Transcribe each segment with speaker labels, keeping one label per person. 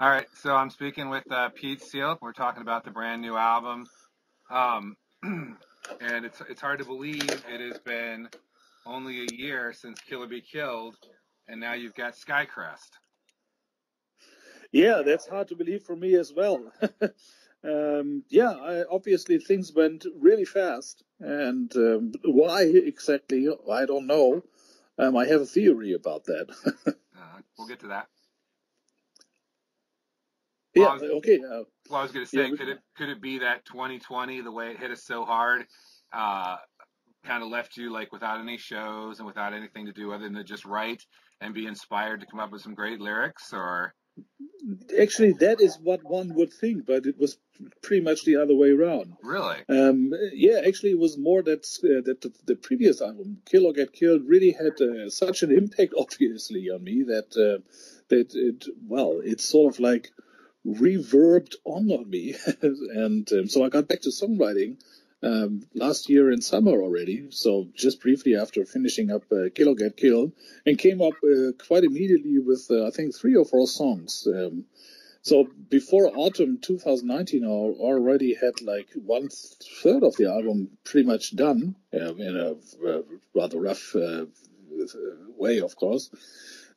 Speaker 1: All right, so I'm speaking with uh, Piet Sielck. We're talking about the brand new album, um, and it's it's hard to believe it has been only a year since Killer Be Killed, and now you've got Skycrest.
Speaker 2: Yeah, that's hard to believe for me as well. um, yeah, I, obviously things went really fast, and um, why exactly, I don't know. Um, I have a theory about that.
Speaker 1: uh, we'll get to that.
Speaker 2: Yeah.
Speaker 1: Was,
Speaker 2: okay. Uh,
Speaker 1: well, I was going to say,
Speaker 2: yeah,
Speaker 1: could it could it be that 2020, the way it hit us so hard, uh, kind of left you like without any shows and without anything to do other than to just write and be inspired to come up with some great lyrics, or
Speaker 2: actually, that is what one would think, but it was pretty much the other way around.
Speaker 1: really?
Speaker 2: Um, yeah, actually, it was more that uh, that the, the previous album, "Kill or Get Killed," really had uh, such an impact, obviously, on me that uh, that it well, it's sort of like reverbed on on me, and um, so I got back to songwriting um, last year in summer already. So just briefly after finishing up uh, "Kill or Get Killed," and came up uh, quite immediately with uh, I think three or four songs. Um, so before autumn 2019, I already had like one third of the album pretty much done uh, in a uh, rather rough uh, way, of course.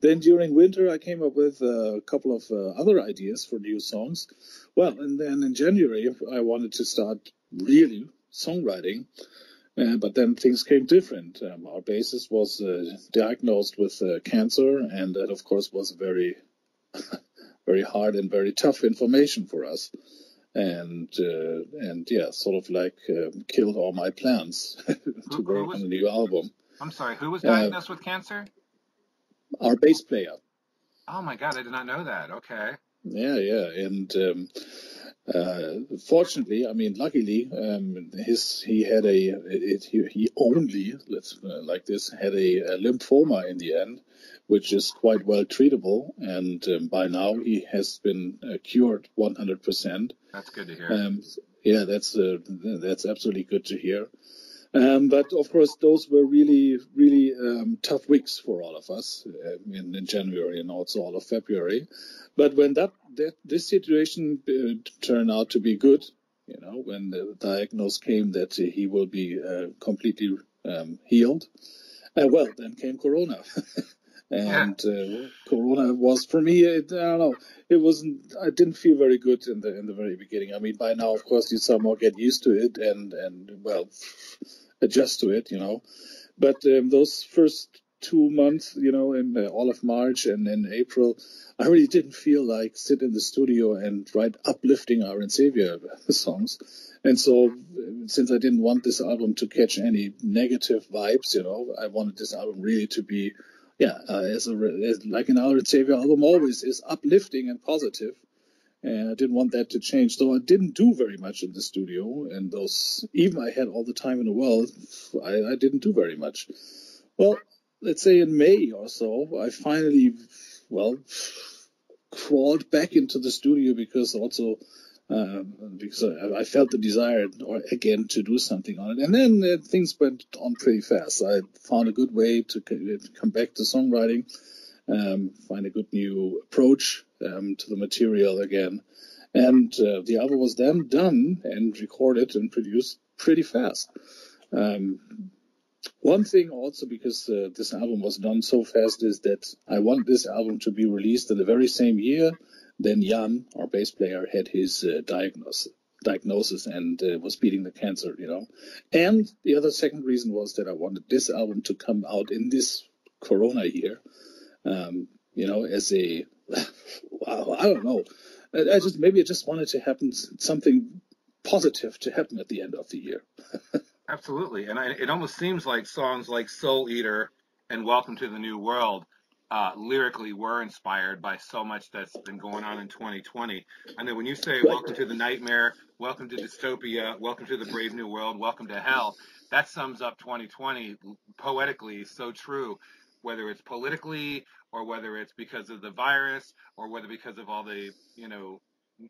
Speaker 2: Then during winter, I came up with a couple of uh, other ideas for new songs. Well, and then in January, I wanted to start really songwriting. Uh, but then things came different. Um, our bassist was uh, diagnosed with uh, cancer, and that, of course, was very very hard and very tough information for us. And uh, and yeah, sort of like um, killed all my plans to
Speaker 1: Who- who
Speaker 2: work
Speaker 1: was-
Speaker 2: on a new album.
Speaker 1: I'm sorry, who was
Speaker 2: Uh,
Speaker 1: diagnosed with cancer?
Speaker 2: Our bass player,
Speaker 1: Oh my God, I did not know that. Okay.
Speaker 2: yeah, yeah, and um, uh, fortunately, I mean, luckily, um, his he had a it, he, he only let's uh, like this had a, a lymphoma in the end, which is quite well treatable, and um, by now he has been uh, cured 100 percent.
Speaker 1: That's good to hear.
Speaker 2: Um, yeah, that's uh, that's absolutely good to hear. Um, but of course, those were really, really um, tough weeks for all of us uh, in, in January and also all of February. But when that, that this situation uh, turned out to be good, you know, when the diagnosis came that he will be uh, completely um, healed, uh, well, then came Corona. And uh, Corona was for me. It, I don't know. It wasn't. I didn't feel very good in the in the very beginning. I mean, by now, of course, you somehow get used to it and and well, adjust to it, you know. But um, those first two months, you know, in uh, all of March and in April, I really didn't feel like sit in the studio and write uplifting Iron Savior songs. And so, uh, since I didn't want this album to catch any negative vibes, you know, I wanted this album really to be, yeah, uh, as a as, like an Iron Savior album always is uplifting and positive and I didn't want that to change. So I didn't do very much in the studio, and those even I had all the time in the world, I, I didn't do very much. Well, let's say in May or so, I finally, well, crawled back into the studio because also. Um, because I, I felt the desire or again to do something on it, and then uh, things went on pretty fast. I found a good way to c- come back to songwriting, um, find a good new approach um, to the material again. And uh, the album was then done and recorded and produced pretty fast. Um, one thing also, because uh, this album was done so fast, is that I want this album to be released in the very same year. Then Jan, our bass player, had his uh, diagnosis diagnosis and uh, was beating the cancer, you know. And the other second reason was that I wanted this album to come out in this Corona year, um, you know, as a wow, I don't know. I, I just maybe I just wanted to happen something positive to happen at the end of the year.
Speaker 1: Absolutely, and I, it almost seems like songs like Soul Eater and Welcome to the New World uh, lyrically were inspired by so much that's been going on in 2020. And then when you say Welcome to the Nightmare, Welcome to Dystopia, Welcome to the Brave New World, Welcome to Hell, that sums up 2020 poetically so true. Whether it's politically or whether it's because of the virus or whether because of all the you know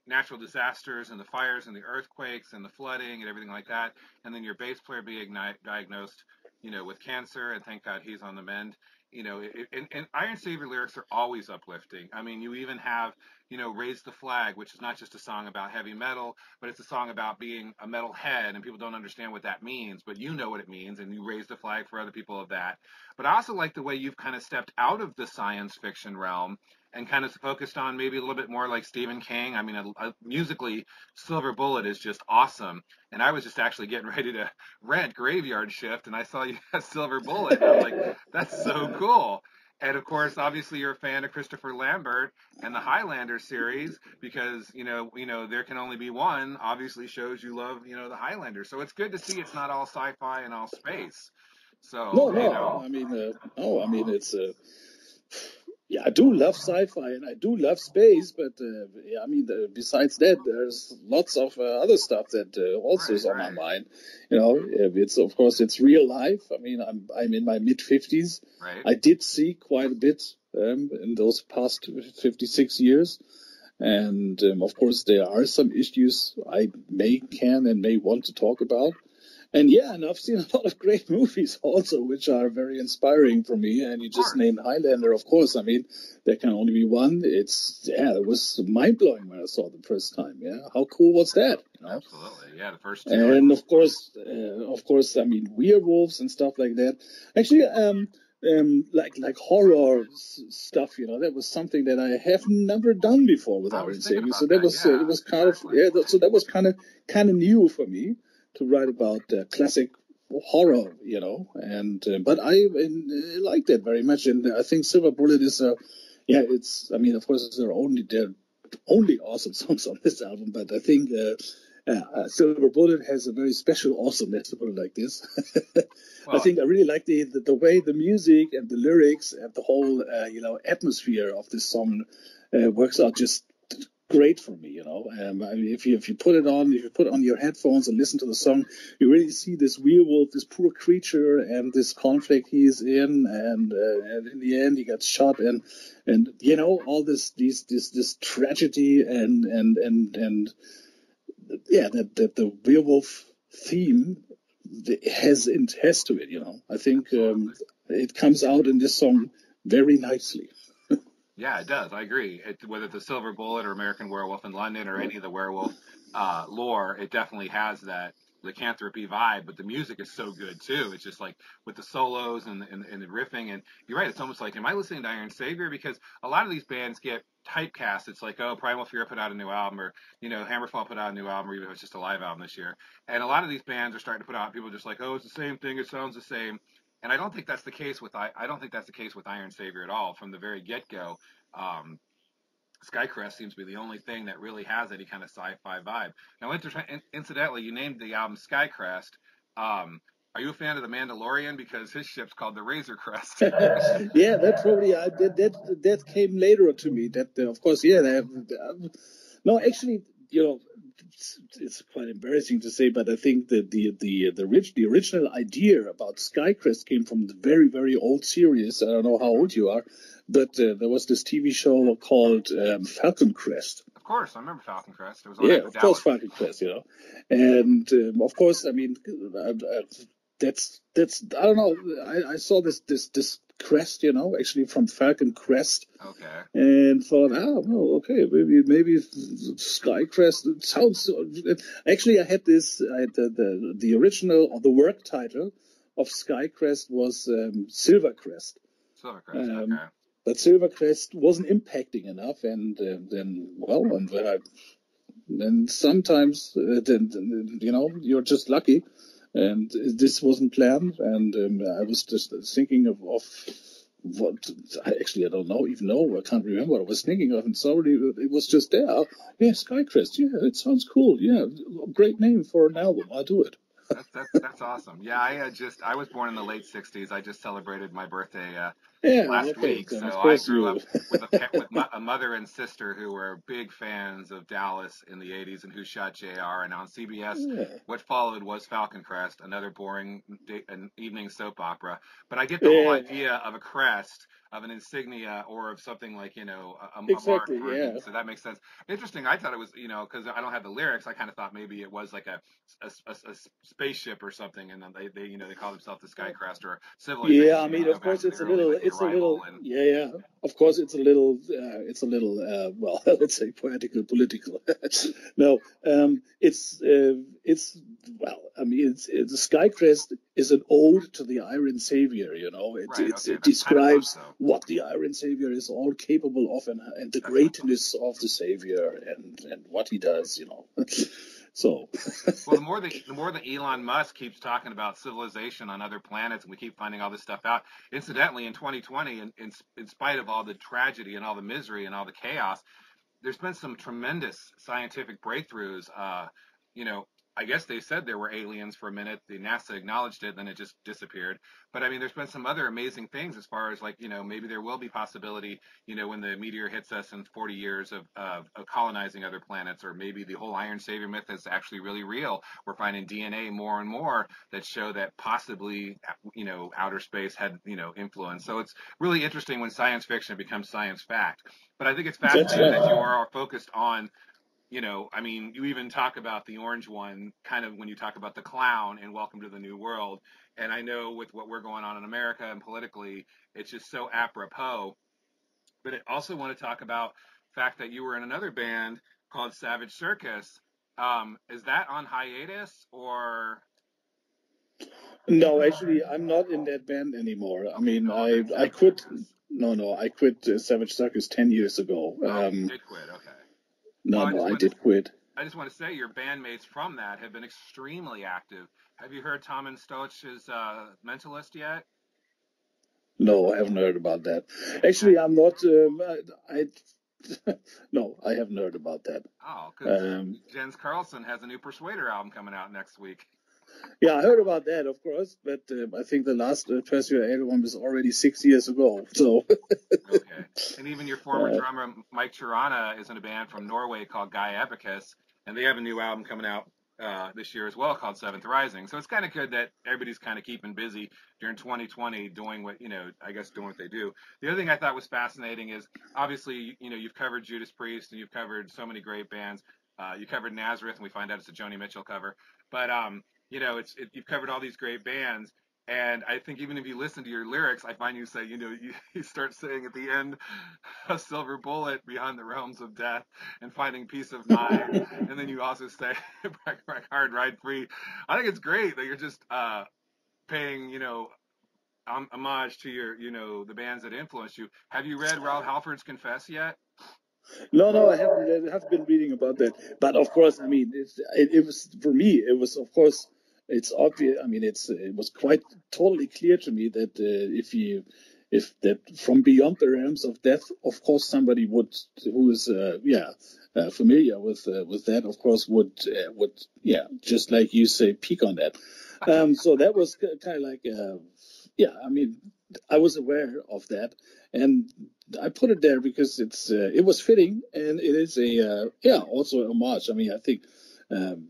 Speaker 1: natural disasters and the fires and the earthquakes and the flooding and everything like that, and then your bass player being diagnosed you know, with cancer, and thank God he's on the mend. You know, it, and, and Iron Savior lyrics are always uplifting. I mean, you even have, you know, Raise the Flag, which is not just a song about heavy metal, but it's a song about being a metal head, and people don't understand what that means, but you know what it means, and you raise the flag for other people of that. But I also like the way you've kind of stepped out of the science fiction realm and kind of focused on maybe a little bit more like Stephen King. I mean, a, a, musically, Silver Bullet is just awesome. And I was just actually getting ready to rent Graveyard Shift, and I saw you had Silver Bullet. And I was like, that's so cool. And of course, obviously, you're a fan of Christopher Lambert and the Highlander series because you know, you know, there can only be one. Obviously, shows you love, you know, the Highlander. So it's good to see it's not all sci-fi and all space. So
Speaker 2: no, no,
Speaker 1: you know.
Speaker 2: I mean, uh, no, I mean it's. Uh, yeah, I do love sci-fi and I do love space, but uh, yeah, I mean, the, besides that, there's lots of uh, other stuff that uh, also is on my mind. You know, it's of course it's real life. I mean, I'm I'm in my mid fifties.
Speaker 1: Right.
Speaker 2: I did see quite a bit um, in those past 56 years. And um, of course, there are some issues I may, can, and may want to talk about. And yeah, and I've seen a lot of great movies also, which are very inspiring for me. And you just named Highlander, of course. I mean, there can only be one. It's, yeah, it was mind blowing when I saw it the first time. Yeah. How cool was that? You know?
Speaker 1: Absolutely. Yeah, the first Time.
Speaker 2: And of course, uh, of course, I mean werewolves and stuff like that. Actually, um, um, like like horror s- stuff, you know, that was something that I have never done before with Iron Savior. So that was uh, it was kind
Speaker 1: exactly.
Speaker 2: of yeah. that- So that was kind of kind of new for me to write about uh, classic horror, you know. And uh, but I uh, like that very much, and I think Silver Bullet is a yeah. It's I mean, of course, there are only there are only awesome songs on this album, but I think. Uh, uh, uh, Silver Bullet has a very special awesomeness to put it like this. I think I really like the, the the way the music and the lyrics and the whole uh, you know atmosphere of this song uh, works out just great for me. You know, um, I mean, if you if you put it on, if you put on your headphones and listen to the song, you really see this werewolf, this poor creature, and this conflict he's in, and, uh, and in the end he gets shot, and and you know all this these this this tragedy and and and and yeah, that that the werewolf theme has has to it. You know, I think um, it comes out in this song very nicely.
Speaker 1: Yeah, it does. I agree. It, whether it's the Silver Bullet or American Werewolf in London or any of the werewolf uh, lore, it definitely has that lycanthropy vibe. But the music is so good too. It's just like with the solos and, and, and the riffing. And you're right. It's almost like, am I listening to Iron Savior? Because a lot of these bands get typecast. It's like, oh, Primal Fear put out a new album, or you know, Hammerfall put out a new album, or even if it's just a live album this year. And a lot of these bands are starting to put out. People just like, oh, it's the same thing. It sounds the same. And I don't think that's the case with I. Don't think that's the case with Iron Savior at all. From the very get go, um, Skycrest seems to be the only thing that really has any kind of sci-fi vibe. Now, inter- incidentally, you named the album Skycrest. Um, are you a fan of the Mandalorian? Because his ship's called the Razor Crest.
Speaker 2: yeah, that probably uh, that, that that came later to me. That uh, of course, yeah. Have, uh, no, actually, you know, it's, it's quite embarrassing to say, but I think that the the the rich the original idea about Skycrest came from the very very old series. I don't know how old you are, but uh, there was this TV show called um, Falcon Crest.
Speaker 1: of course, I remember Falcon Crest. It was
Speaker 2: Yeah, of course, Falcon Crest, you know, and um, of course, I mean, uh, uh, that's that's I don't know. I, I saw this this this crest, you know, actually from Falcon Crest,
Speaker 1: Okay.
Speaker 2: and thought, ah, well, okay, maybe maybe Sky Crest it sounds. Actually, I had this. I had the, the the original or the work title of Sky Crest was um, Silver Crest.
Speaker 1: Silver Crest.
Speaker 2: Um,
Speaker 1: okay.
Speaker 2: But Silvercrest wasn't impacting enough, and uh, then well, and when I, then sometimes uh, then, then you know you're just lucky, and this wasn't planned, and um, I was just thinking of, of what I actually I don't know even know I can't remember what I was thinking of, and sorry it was just there. Yeah, Skycrest. Yeah, it sounds cool. Yeah, great name for an album. I'll do it.
Speaker 1: That's, that's, that's awesome. Yeah, I uh, just I was born in the late '60s. I just celebrated my birthday uh,
Speaker 2: Yeah,
Speaker 1: last week, so I grew up with a with mo- a mother and sister who were big fans of Dallas in the '80s and Who Shot Jr. And on CBS,
Speaker 2: Yeah.
Speaker 1: what followed was Falcon Crest, another boring day, an evening soap opera. But I get the whole idea of a crest of an insignia or of something like you know a, a
Speaker 2: exactly,
Speaker 1: mark.
Speaker 2: yeah.
Speaker 1: So that makes sense. Interesting. I thought it was you know because I don't have the lyrics. I kind of thought maybe it was like a a, a, a spaceship or something, and then they, they you know they call themselves the Skycrest or civilization.
Speaker 2: Yeah, I mean, of course, it's a little, it's a little, and, yeah, yeah. Of course, it's a little, uh, it's a little, uh, well, let's say poetical, political. no, um, it's, uh, it's, well, I mean, it's, it's, the Skycrest is an ode to the Iron Savior. You know, it,
Speaker 1: right, okay,
Speaker 2: it describes kind of what the Iron Savior is all capable of, and, and the greatness of the Savior, and and what he does. You know. So,
Speaker 1: well, the more that the more that Elon Musk keeps talking about civilization on other planets, and we keep finding all this stuff out. Incidentally, in 2020, in, in, in spite of all the tragedy and all the misery and all the chaos, there's been some tremendous scientific breakthroughs. Uh, you know, I guess they said there were aliens for a minute. The NASA acknowledged it, then it just disappeared. But I mean, there's been some other amazing things as far as like, you know, maybe there will be possibility, you know, when the meteor hits us in 40 years of, of, of colonizing other planets, or maybe the whole Iron Savior myth is actually really real. We're finding DNA more and more that show that possibly, you know, outer space had, you know, influence. So it's really interesting when science fiction becomes science fact. But I think it's fascinating that you are focused on you know, I mean, you even talk about the orange one kind of when you talk about the clown in Welcome to the New World. And I know with what we're going on in America and politically, it's just so apropos. But I also want to talk about the fact that you were in another band called Savage Circus. Um, is that on hiatus or?
Speaker 2: No, actually, I'm not in that band anymore. I mean, I I quit. No, no, I quit uh, Savage Circus ten years ago.
Speaker 1: Oh, um, did quit. Okay.
Speaker 2: No, well, I, I did to, quit.
Speaker 1: I just want to say your bandmates from that have been extremely active. Have you heard Thomen Stauch's uh, Mentalist yet?
Speaker 2: No, I haven't heard about that. Actually, I'm not. Um, I, I no, I haven't heard about that.
Speaker 1: Oh, because um, Jens Carlsson has a new Persuader album coming out next week.
Speaker 2: Yeah, I heard about that, of course, but uh, I think the last uh, Persuader album was already six years ago. So.
Speaker 1: okay, and even your former uh, drummer Mike Terrana is in a band from Norway called Gaia Epicus, and they have a new album coming out uh, this year as well called Seventh Rising. So it's kind of good that everybody's kind of keeping busy during 2020 doing what, you know, I guess doing what they do. The other thing I thought was fascinating is obviously, you know, you've covered Judas Priest and you've covered so many great bands. Uh, you covered Nazareth and we find out it's a Joni Mitchell cover. But, um, you know, it's it, you've covered all these great bands. And I think even if you listen to your lyrics, I find you say, you know, you, you start saying at the end, a silver bullet beyond the realms of death and finding peace of mind. and then you also say, hard, ride free. I think it's great that you're just uh, paying, you know, homage to your, you know, the bands that influenced you. Have you read Rob Halford's Confess yet?
Speaker 2: No, no, I haven't. I have been reading about that, but of course, I mean, it, it was for me. It was, of course, it's obvious. I mean, it's it was quite totally clear to me that uh, if you if that from beyond the realms of death, of course, somebody would who is uh, yeah uh, familiar with uh, with that, of course, would uh, would yeah just like you say, peek on that. Um, so that was kind of like uh, yeah. I mean, I was aware of that, and I put it there because it's uh, it was fitting, and it is a yeah also a homage. I mean, I think um,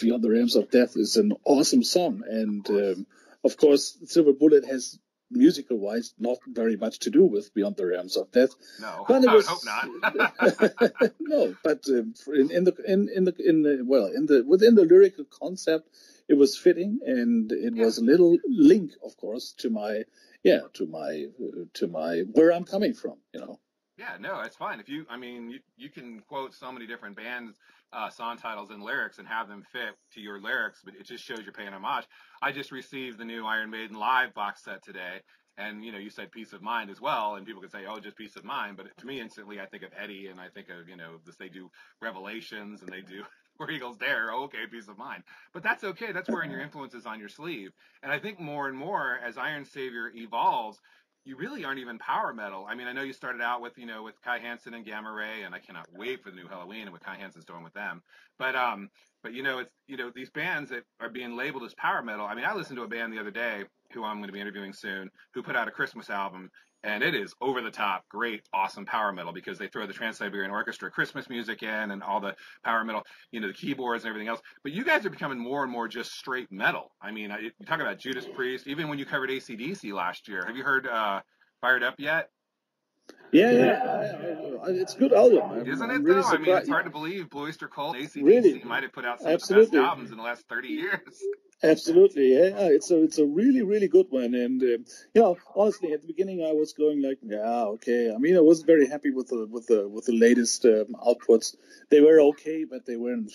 Speaker 2: Beyond the Realms of Death is an awesome song. And um, of course, Silver Bullet has musical wise not very much to do with Beyond the Realms of Death.
Speaker 1: No, but it was, I hope
Speaker 2: not. no, but um, in, in, the in, in the in the well in the within the lyrical concept, it was fitting, and it yeah. was a little link, of course, to my yeah to my uh, to my where I'm coming from, you know.
Speaker 1: Yeah, no, it's fine. If you, I mean, you, you can quote so many different bands, uh, song titles and lyrics and have them fit to your lyrics, but it just shows you're paying homage. I just received the new Iron Maiden live box set today, and you know, you said peace of mind as well, and people can say, oh, just peace of mind, but to me, instantly, I think of Eddie, and I think of you know, this they do Revelations, and they do Where Eagles Dare. Oh, okay, peace of mind, but that's okay. That's wearing your influences on your sleeve, and I think more and more as Iron Savior evolves you really aren't even power metal. I mean, I know you started out with, you know, with Kai Hansen and Gamma Ray, and I cannot wait for the new Helloween and what Kai Hansen's doing with them. But, um, but you know, it's, you know, these bands that are being labeled as power metal. I mean, I listened to a band the other day who I'm going to be interviewing soon, who put out a Christmas album, and it is over the top, great, awesome power metal because they throw the Trans Siberian Orchestra Christmas music in and all the power metal, you know, the keyboards and everything else. But you guys are becoming more and more just straight metal. I mean, you talk about Judas Priest, even when you covered ACDC last year. Have you heard uh, fired up yet?
Speaker 2: Yeah, yeah, I, I, it's a good album. I'm,
Speaker 1: Isn't
Speaker 2: I'm
Speaker 1: it
Speaker 2: really
Speaker 1: though? I mean, it's hard to believe Blue Oyster Cult, ACDC
Speaker 2: Really?
Speaker 1: might have put out some of the best albums in the last 30 years.
Speaker 2: Absolutely, yeah, it's a it's a really really good one, and um, you know, honestly, at the beginning I was going like, yeah, okay. I mean, I wasn't very happy with the with the with the latest um, outputs. They were okay, but they weren't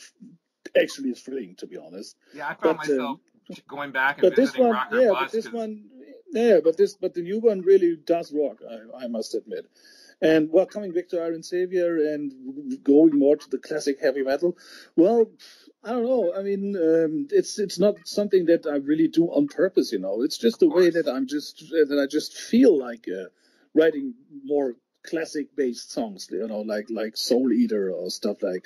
Speaker 2: actually as thrilling, to be honest.
Speaker 1: Yeah, I found
Speaker 2: But, um,
Speaker 1: myself going back and
Speaker 2: But this one,
Speaker 1: Rocker
Speaker 2: yeah,
Speaker 1: Bus
Speaker 2: but this
Speaker 1: 'cause-
Speaker 2: one, yeah, but this, but the new one really does rock. I, I must admit. And well, coming back to Iron Savior and going more to the classic heavy metal, well, I don't know. I mean, um, it's it's not something that I really do on purpose. You know, it's just the way that I'm just that I just feel like uh, writing more classic based songs. You know, like like Soul Eater or stuff like.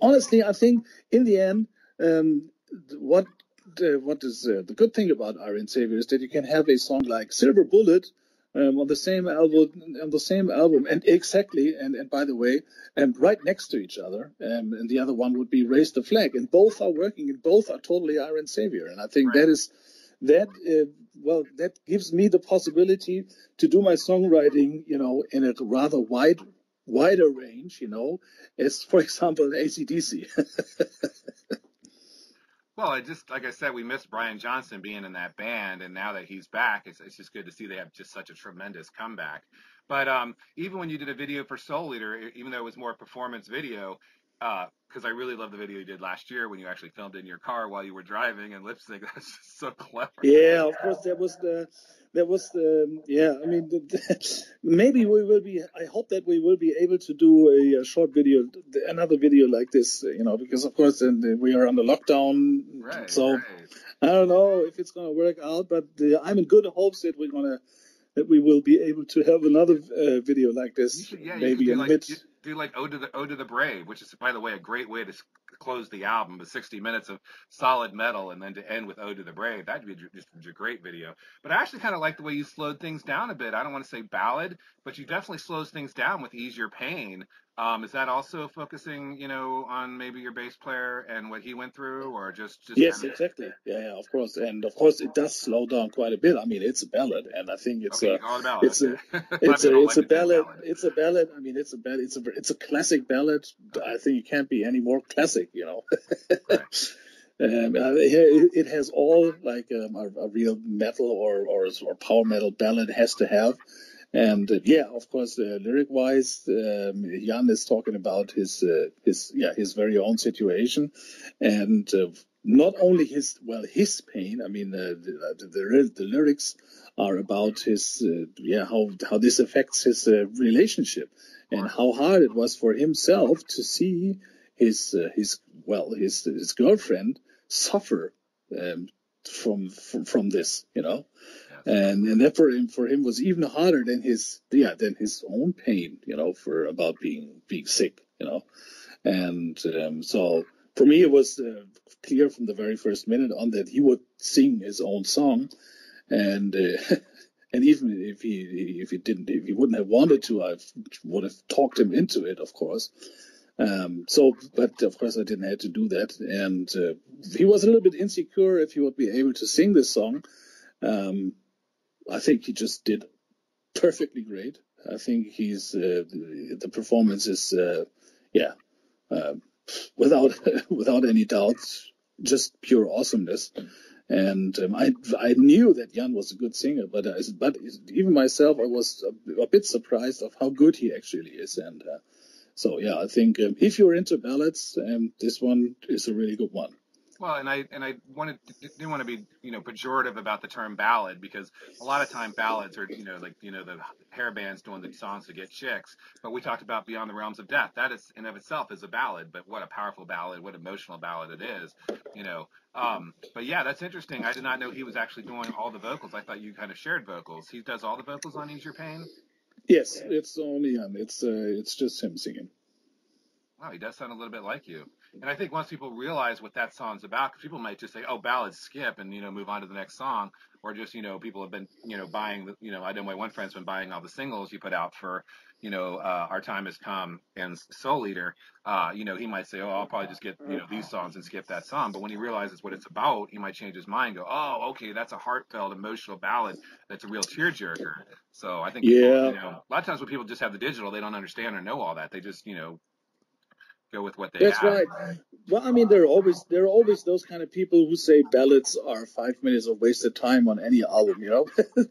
Speaker 2: Honestly, I think in the end, um, what the, what is uh, the good thing about Iron Savior is that you can have a song like Silver Bullet um, on the same album, on the same album, and exactly, and, and by the way, and right next to each other, um, and the other one would be Raise the Flag, and both are working, and both are totally Iron Savior, and I think
Speaker 1: Right.
Speaker 2: that is that uh, well, that gives me the possibility to do my songwriting, you know, in a rather wide wider range, you know, as for example ACDC.
Speaker 1: Well, I just like I said, we missed Brian Johnson being in that band, and now that he's back, it's, it's just good to see they have just such a tremendous comeback. But um, even when you did a video for Soul Eater, e- even though it was more a performance video, because I really love the video you did last year when you actually filmed in your car while you were driving and lip sync. That's just so clever.
Speaker 2: Yeah, of course, that was the, that was the, yeah. I mean, maybe we will be. I hope that we will be able to do a, short video, another video like this, you know, because of course, we are under lockdown,
Speaker 1: Right.
Speaker 2: so
Speaker 1: right.
Speaker 2: I don't know if it's gonna work out, but uh, I'm in good hopes that we're gonna, that we will be able to have another uh, video like this,
Speaker 1: should, yeah,
Speaker 2: maybe in
Speaker 1: like
Speaker 2: mid.
Speaker 1: do- like Ode to the Ode to the Brave, which is by the way a great way to close the album, with 60 minutes of solid metal, and then to end with Ode to the Brave. That'd be just a great video. But I actually kind of like the way you slowed things down a bit. I don't want to say ballad, but you definitely slows things down with Ease Your Pain. Um, is that also focusing, you know, on maybe your bass player and what he went through, or just just
Speaker 2: Yes,
Speaker 1: kinda-
Speaker 2: exactly. Yeah, yeah, of course, and of course it does slow down quite a bit. I mean, it's a ballad, and I think it's
Speaker 1: okay,
Speaker 2: a
Speaker 1: all about
Speaker 2: it's a- it's a it's a ballad. It's a ballad. I mean, it's a ballad. It's a it's a classic ballad. I think it can't be any more classic. You know. Um, uh, it it has all like um, a, a real metal or, or or power metal ballad has to have, and uh, yeah, of course, uh, lyric wise, um, Jan is talking about his uh, his yeah his very own situation, and uh, not only his well his pain. I mean, uh, the, the the the lyrics are about his uh, yeah how how this affects his uh, relationship and how hard it was for himself to see his uh, his well his his girlfriend suffer um, from, from from this you know and and that for him for him was even harder than his yeah than his own pain you know for about being being sick you know. And um, so for me it was uh, clear from the very first minute on that he would sing his own song. And uh, and even if he if he didn't if he wouldn't have wanted to I would have talked him into it of course. Um, so but of course I didn't have to do that. And uh, he was a little bit insecure if he would be able to sing this song. Um, I think he just did perfectly great. I think he's uh, the, performance is uh, yeah uh, without without any doubts just pure awesomeness. And um, I I knew that Jan was a good singer, but I, but even myself I was a, a bit surprised of how good he actually is, and uh, so yeah, I think um, if you're into ballads, um, this one is a really good one.
Speaker 1: Well, and I and I wanted didn't want to be you know pejorative about the term ballad because a lot of time ballads are you know like you know the hair bands doing the songs to get chicks. But we talked about Beyond the Realms of Death. That is in of itself is a ballad, but what a powerful ballad, what emotional ballad it is, you know. Um, but yeah, that's interesting. I did not know he was actually doing all the vocals. I thought you kind of shared vocals. He does all the vocals on Ease Your Pain.
Speaker 2: Yes, it's only Jan. It's uh, it's just him singing.
Speaker 1: Wow, he does sound a little bit like you. And I think once people realize what that song's about, because people might just say, "Oh, ballads skip," and you know move on to the next song, or just you know people have been you know buying the you know I know my one friend's been buying all the singles you put out for you know uh, Our Time Has Come and Soul Eater. Uh, you know he might say, "Oh, I'll probably just get you know these songs and skip that song," but when he realizes what it's about, he might change his mind. Go, "Oh, okay, that's a heartfelt, emotional ballad. That's a real tearjerker." So I think
Speaker 2: Yeah.
Speaker 1: people, you know a lot of times when people just have the digital, they don't understand or know all that. They just you know go with what they
Speaker 2: That's
Speaker 1: have.
Speaker 2: right. Well, I mean, there are always there are always those kind of people who say ballads are five minutes of wasted time on any album. You know,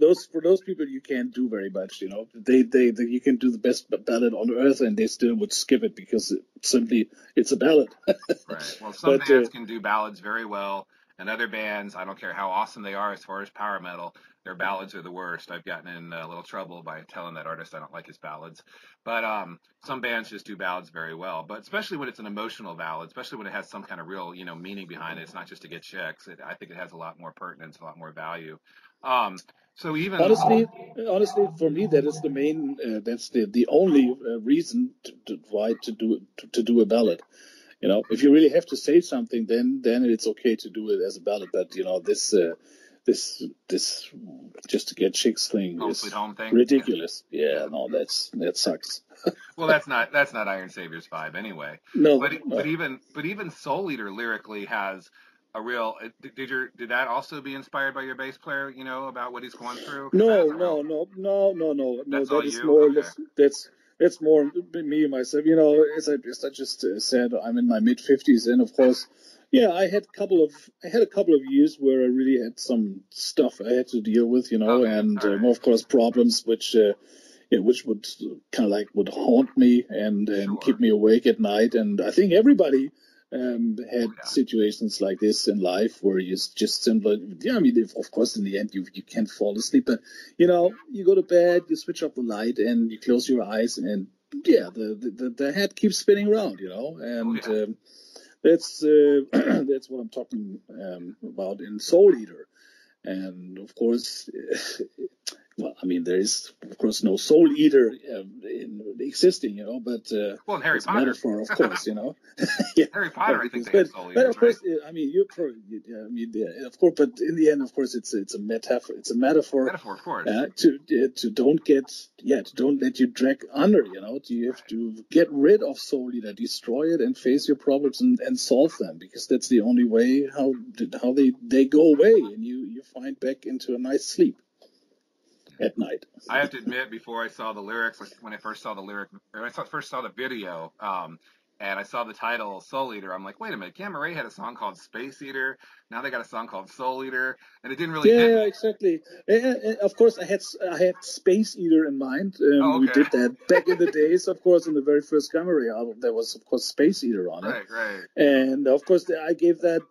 Speaker 2: those for those people you can't do very much. You know, they, they they you can do the best ballad on earth and they still would skip it because it simply it's a ballad.
Speaker 1: Right. Well, some
Speaker 2: But,
Speaker 1: bands
Speaker 2: uh,
Speaker 1: can do ballads very well, and other bands, I don't care how awesome they are as far as power metal, their ballads are the worst. I've gotten in a little trouble by telling that artist I don't like his ballads. But um, some bands just do ballads very well. But especially when it's an emotional ballad, especially when it has some kind of real, you know, meaning behind it. It's not just to get checks. It, I think it has a lot more pertinence, a lot more value. Um, so even
Speaker 2: honestly, honestly, for me that is the main uh, that's the the only uh, reason to, to why to do to, to do a ballad. You know, if you really have to say something, then then it's okay to do it as a ballad. But you know, this uh, this this just to get chicks thing
Speaker 1: Home
Speaker 2: is
Speaker 1: Home thing.
Speaker 2: ridiculous. Yeah, no, that's that sucks.
Speaker 1: Well, that's not that's not Iron Savior's vibe anyway.
Speaker 2: No,
Speaker 1: But
Speaker 2: no.
Speaker 1: but even but even Soul Eater lyrically has a real. Did did your did that also be inspired by your bass player? You know about what he's going through.
Speaker 2: No, no, no, no, no, no, no.
Speaker 1: That's all
Speaker 2: That is
Speaker 1: you?
Speaker 2: more.
Speaker 1: Okay.
Speaker 2: That's, that's that's more me myself. You know, as I as I just uh, said, I'm in my mid fifties, and of course, yeah, I had a couple of I had a couple of years where I really had some stuff I had to deal with. You know, and
Speaker 1: all
Speaker 2: um,
Speaker 1: right.
Speaker 2: of course problems which. Uh, yeah, which would kind of like would haunt me and, and
Speaker 1: Sure.
Speaker 2: keep me awake at night. And I think everybody um, had
Speaker 1: Oh, yeah.
Speaker 2: situations like this in life where you just simply, yeah, I mean, if, of course, in the end, you, you can't fall asleep, but you know, you go to bed, you switch off the light, and you close your eyes, and yeah, the the, the, the head keeps spinning around, you know, and
Speaker 1: Oh, yeah.
Speaker 2: um, that's uh, that's what I'm talking um, about in Soul Eater, and of course. Well, I mean, there is, of course, no soul eater um, in, existing, you know, but uh,
Speaker 1: Well, Harry Potter.
Speaker 2: metaphor, of course, you know. yeah.
Speaker 1: Harry Potter, I think
Speaker 2: but, but
Speaker 1: Eaters,
Speaker 2: of course, uh, I mean, you're probably, I mean, yeah, of course, but in the end, of course, it's it's a metaphor. It's a metaphor
Speaker 1: Metaphor, of course.
Speaker 2: uh, to uh, to don't get yeah to don't let you drag under. You know, you have to get rid of soul eater, destroy it, and face your problems and, and solve them because that's the only way how how they they go away and you you find back into a nice sleep at night.
Speaker 1: I have to admit, before I saw the lyrics, like, when I first saw the lyric, when I saw, first saw the video, um, and I saw the title Soul Eater, I'm like, wait a minute, Gamma Ray had a song called Space Eater. Now they got a song called Soul Eater, and it didn't really
Speaker 2: Yeah,
Speaker 1: hit
Speaker 2: exactly. And, and of course, I had I had Space Eater in mind. Um,
Speaker 1: Oh,
Speaker 2: We did that back in the days, of course, in the very first Gamma Ray album. There was, of course, Space Eater on it,
Speaker 1: Right, right.
Speaker 2: and of course, I gave that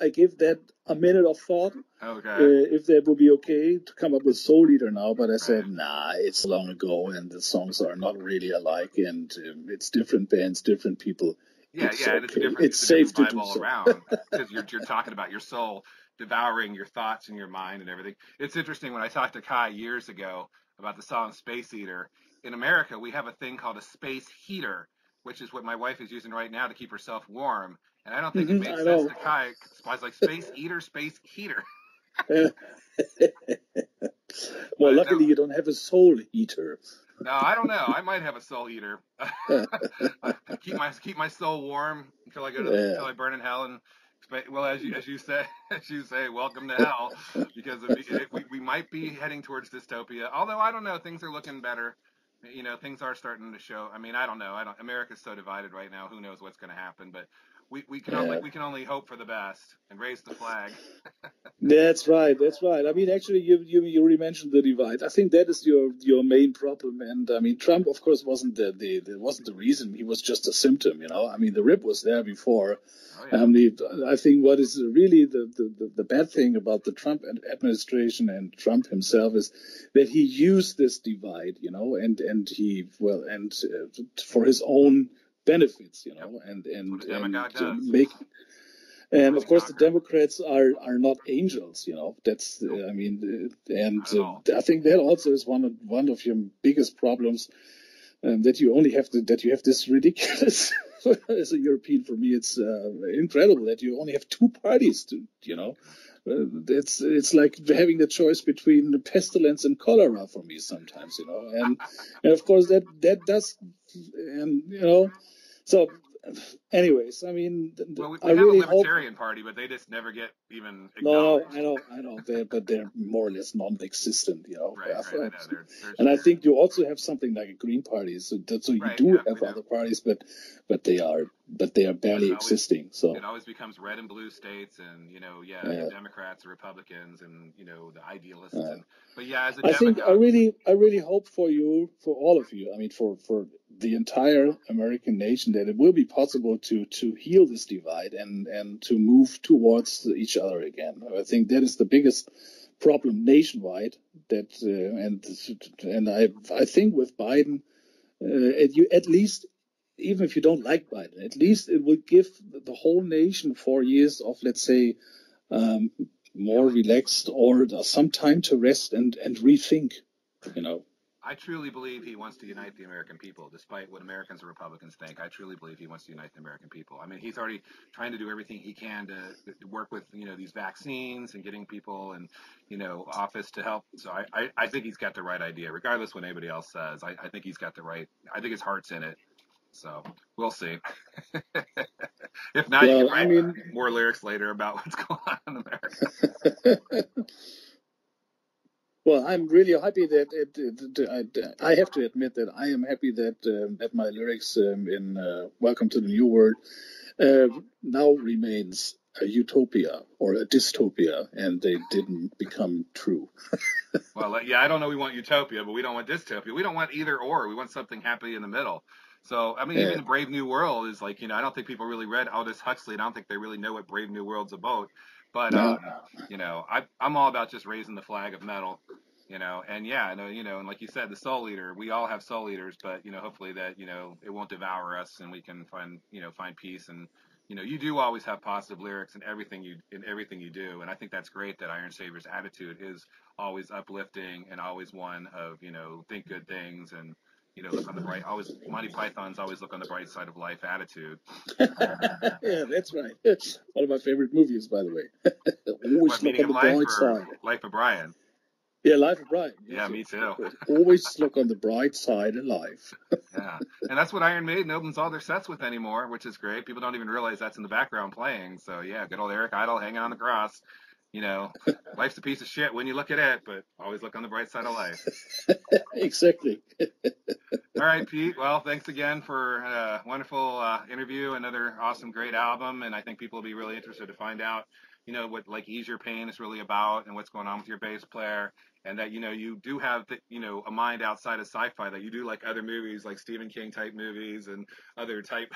Speaker 2: I gave that a minute of thought
Speaker 1: Okay.
Speaker 2: uh, if that would be okay to come up with Soul Eater now. But I said, nah, it's long ago, and the songs are not really alike, and um, it's different bands, different people.
Speaker 1: yeah,
Speaker 2: it's
Speaker 1: yeah, and it's a different,
Speaker 2: It's
Speaker 1: it's different
Speaker 2: safe to do
Speaker 1: all
Speaker 2: so.
Speaker 1: around because you're, you're talking about your soul devouring your thoughts and your mind and everything. It's interesting when I talked to Kai years ago about the song Space Eater. In America, we have a thing called a space heater, which is what my wife is using right now to keep herself warm. And I don't think
Speaker 2: Mhm,
Speaker 1: it made
Speaker 2: I
Speaker 1: sense
Speaker 2: know.
Speaker 1: to Kai. I was like, space eater, space heater.
Speaker 2: well,
Speaker 1: But,
Speaker 2: luckily
Speaker 1: no.
Speaker 2: you don't have a Soul Eater.
Speaker 1: No, I don't know. I might have a soul eater. keep my keep my soul warm until I go to
Speaker 2: Yeah.
Speaker 1: until I burn in hell. And well, as you as you say, as you say, welcome to hell, because if, if we we might be heading towards dystopia. Although I don't know, things are looking better. You know, things are starting to show. I mean, I don't know. I don't. America's so divided right now. Who knows what's going to happen? But we, we can only we can only hope for the best and raise the flag.
Speaker 2: That's right. That's right. I mean, actually, you you, you already mentioned the divide. I think that is your your main problem. And I mean, Trump, of course, wasn't the the, the wasn't the reason. He was just a symptom. You know, I mean, the rip was there before.
Speaker 1: Oh yeah.
Speaker 2: Um, the, I think what is really the, the, the, the bad thing about the Trump administration and Trump himself is that he used this divide, you know, and, and he, well, and uh, for his own benefits, you know, and, and,
Speaker 1: That's what a
Speaker 2: and
Speaker 1: demagogue
Speaker 2: make, and of course the. Democrats are, are not angels, you know, that's, I mean, uh, and uh. I think that also is one of, one of your biggest problems um, that you only have to, that you have this ridiculous as a European, for me, it's uh, incredible that you only have two parties. To you know, uh, it's it's like having the choice between pestilence and cholera for me sometimes. You know, and, and of course that that does, and you know, so anyways, I mean,
Speaker 1: well, we,
Speaker 2: we
Speaker 1: I
Speaker 2: have really
Speaker 1: a libertarian hope... party, but they just never get even
Speaker 2: No, no, I know, I know, they're, but they're more or less non-existent, you know.
Speaker 1: Right, right, I know. They're, they're
Speaker 2: and I think you also have something like a Green Party, so, that, so you
Speaker 1: right,
Speaker 2: do
Speaker 1: yeah,
Speaker 2: have other parties, but but they are but they are barely
Speaker 1: always,
Speaker 2: existing. So
Speaker 1: it always becomes red and blue states, and you know, yeah, yeah. Democrats, Republicans, and you know the idealists. Yeah. And, but yeah, as a
Speaker 2: I think I really, I really hope for you, for all of you. I mean, for for the entire American nation, that it will be possible to to heal this divide and and to move towards each other again. I think that is the biggest problem nationwide. That uh, and and I I think with Biden, uh, at you at least even if you don't like Biden, at least it will give the whole nation four years of, let's say, um, more relaxed or some time to rest and, and rethink, you know.
Speaker 1: I truly believe he wants to unite the American people, despite what Americans and Republicans think. I truly believe he wants to unite the American people. I mean, he's already trying to do everything he can to, to work with, you know, these vaccines and getting people and, you know, office to help. So I, I, I think he's got the right idea, regardless what anybody else says. I, I think he's got the right. I think his heart's in it. So we'll see. if not, well, you can write I mean, more lyrics later about what's going on in America.
Speaker 2: well, I'm really happy that it, it, it, I have to admit that I am happy that um, that my lyrics um, in uh, "Welcome to the New World" uh, now remains a utopia or a dystopia, and they didn't become true.
Speaker 1: well, yeah, I don't know. We want utopia, but we don't want dystopia. We don't want either or. We want something happy in the middle. So I mean, yeah. even Brave New World is like you know I don't think people really read Aldous Huxley. I don't think they really know what Brave New World's about. But no. um, you know, I I'm all about just raising the flag of metal. You know, and yeah, I know, you know, and like you said, the soul eater. We all have soul eaters, but you know, hopefully that you know it won't devour us, and we can find you know find peace and you know, you do always have positive lyrics in everything you in everything you do, and I think that's great that Iron Savior's attitude is always uplifting and always one of you know think good things and you know, look on the bright. Always Monty Python's always look on the bright side of life attitude.
Speaker 2: yeah, that's right. It's one of my favorite movies, by the way. always look on the bright side.
Speaker 1: Life of Brian.
Speaker 2: Yeah, Life of Brian.
Speaker 1: Yeah, me too.
Speaker 2: always look on the bright side of life.
Speaker 1: yeah, and that's what Iron Maiden opens all their sets with anymore, which is great. People don't even realize that's in the background playing. So yeah, good old Eric Idle hanging on the cross you know, life's a piece of shit when you look at it, but always look on the bright side of life.
Speaker 2: exactly.
Speaker 1: All right, Piet. Well, thanks again for a wonderful uh, interview. Another awesome, great album, and I think people will be really interested to find out, you know, what like Ease Your Pain is really about and what's going on with your bass player, and that you know you do have the, you know a mind outside of sci-fi that you do like other movies like Stephen King type movies and other type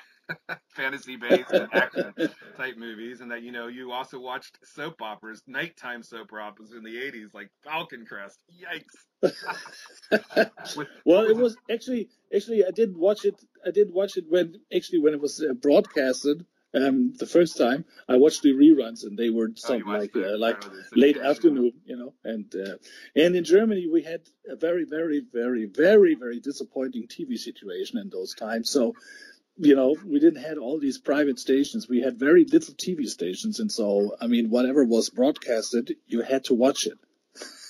Speaker 1: fantasy based and action type movies, and that you know you also watched soap operas, nighttime soap operas in the '80s, like Falcon Crest. Yikes!
Speaker 2: With, well, it was actually actually I did watch it. I did watch it when actually when it was uh, broadcasted. Um, the first time I watched the reruns and they were oh, something oh, like uh, like late afternoon, you know. And uh, and in Germany we had a very very very very very disappointing TV situation in those times. So you know, we didn't have all these private stations. We had very little TV stations, and so I mean, whatever was broadcasted, you had to watch it.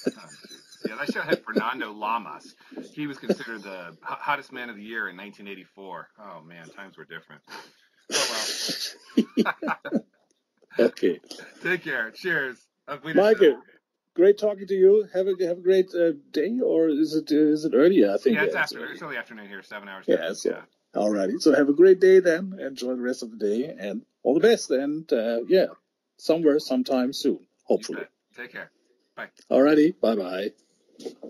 Speaker 1: yeah, should have had Fernando Lamas. He was considered the hottest man of the year in 1984. Oh man, times were different.
Speaker 2: Oh well. okay.
Speaker 1: Take care. Cheers.
Speaker 2: Michael, great talking to you. Have a have a great uh, day, or is it is it early? I think
Speaker 1: yeah, it's afternoon. It's early afternoon here. Seven hours.
Speaker 2: Yeah, yeah. Alrighty. So have a great day then. Enjoy the rest of the day and all the best. And uh, yeah, somewhere, sometime soon, hopefully.
Speaker 1: Take care. Bye.
Speaker 2: Alrighty. Bye bye.